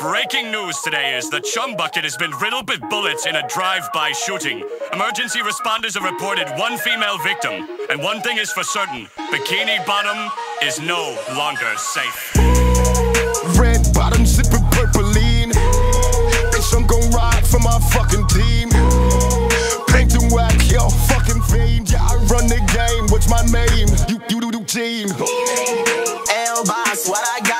Breaking news today is that Chum Bucket has been riddled with bullets in a drive-by shooting. Emergency responders have reported one female victim, and one thing is for certain: Bikini Bottom is no longer safe. Red bottom sipping purple lean. Bitch, I'm gon' ride for my fucking team. Plankton whack, yo, fucking fiend. Yeah, I run the game. What's my name? You, you do do team. L boss, what I gotta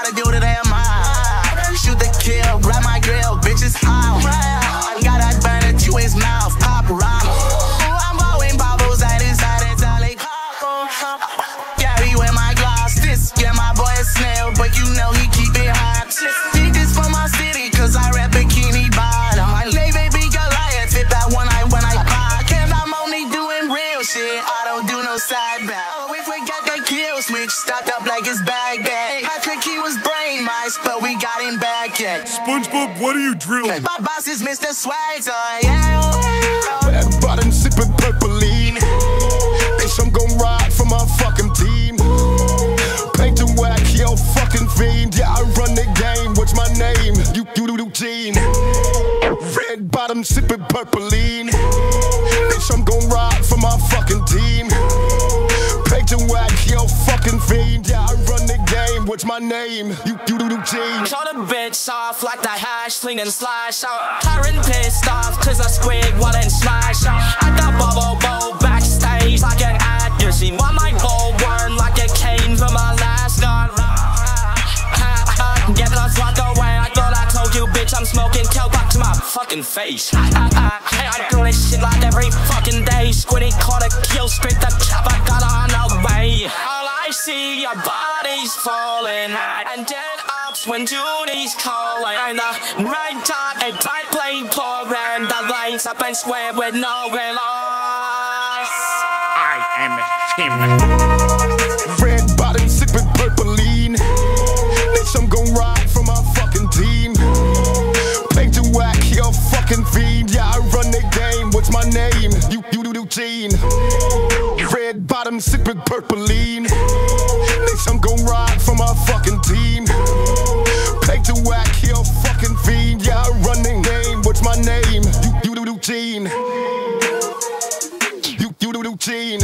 don't do no side back. Oh, if we got that kill switch, stocked up like it's bag bag. I think he was brain mice, but we got him back yet. SpongeBob, what are you drilling? My boss is Mr. Swagger, yeah. Bottom sipping purple lean. Bitch, I'm gon' ride for my fucking team. Plankton whack, yo, fucking fiend. Yeah, I run the game. What's my name? You, you do do team. Shot a bitch off like the hash, sling and slash out. Karen pissed off, cause I squid one and smash I'm smoking coke back to my fucking face. Hey, I do this shit like every fucking day. Caught a kill, scrape the chopper, got on the way. All I see, your body's falling, and dead ups when duty's calling. And the right time, a tight plane pouring, the lights up and square with no loss. I am him. And whack, yo, fucking fiend. Yeah, I run the game. What's my name? You, you do do teen. Red bottom sipping purple lean. Bitch, I'm gon' ride for my fucking team. Plankton whack, yo, fucking fiend. Yeah, I run the game. What's my name? You, you do do teen. You, you do do teen.